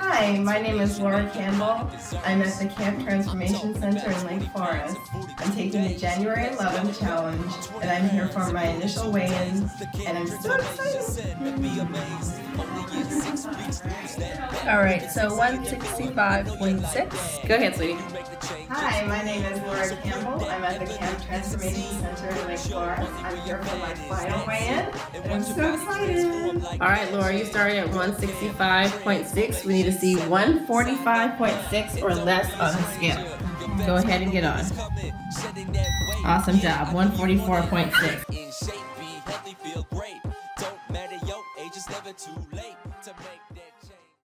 Hi, my name is Laura Campbell. I'm at the Camp Transformation Center in Lake Forest. I'm taking the January 11 challenge, and I'm here for my initial weigh-in, and I'm so excited. All right, so 165.6. Go ahead, sweetie. Hi, my name is Laura Campbell. I'm at the Camp Transformation Center in Lake Forest. I'm here for my final weigh-in, and I'm so excited. All right, Laura, you started at 165.6. We need to see 145.6 or less on the scale. Go ahead and get on. Awesome job, 144.6.